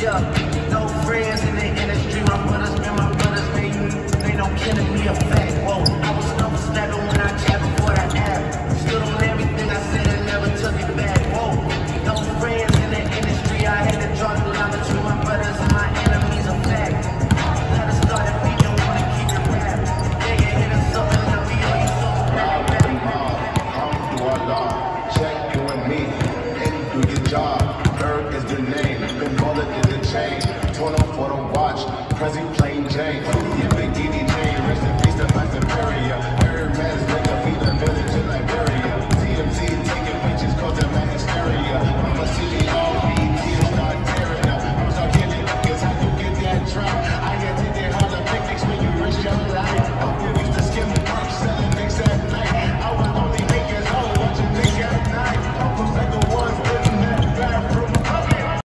Yeah, no friends in the industry, my brothers, man, my brothers, man, you, they don't kill me a fact. Whoa, I was double stepping when I chat before I act. Stood on everything I said and never took it back. Whoa, no friends in the industry, I had to draw the line between my brothers and my enemies a fact. Let us start if we don't wanna keep it rap. They can hit us up and let me know you so bad. Uh, uh, uh, check you and me, do your job. Jane. Torn off for the watch, Prezi plain Jane.